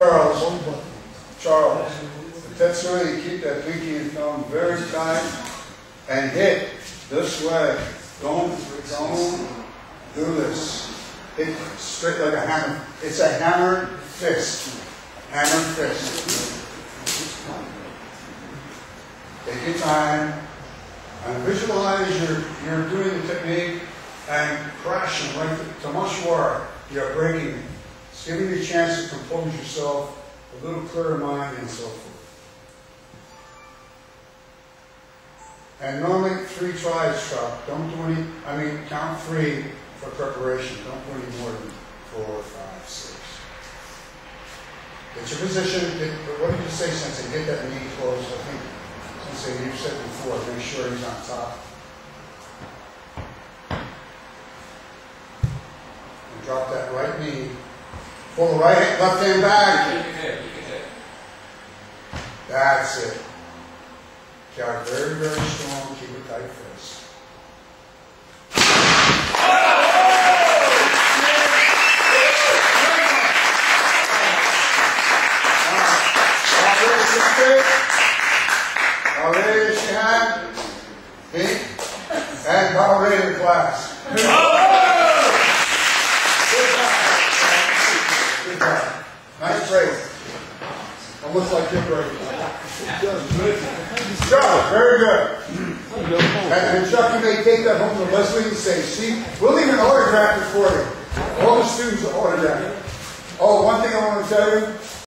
Charles, Charles, that's where you keep that pinky and thumb very tight and hit this way. Don't, don't do this. Hit straight like a hammer. It's a hammered fist. Hammered fist. Take your time and visualize you're, you're doing the technique and crashing much work. You're breaking. It's giving you a chance to compose yourself, a little clearer mind and so forth. And normally three tries, Chuck. Don't do any, I mean, count three for preparation. Don't do any more than four, five, six. Get your position, what did you say, Sensei? Get that knee close, I think. Sensei, you said before, make sure he's on top. Drop that right knee. Pull the right, hand- left hand back. That's it. Carry very, very strong, keep it tight. All raise your hand. Feet. And all ready class. Good job. Good job. Nice break. Almost like your break. Chuck, very good. And, Chuck, you may take that home to Leslie and say, see, we'll even autograph it for you. All the students autograph it. Oh, one thing I want to tell you,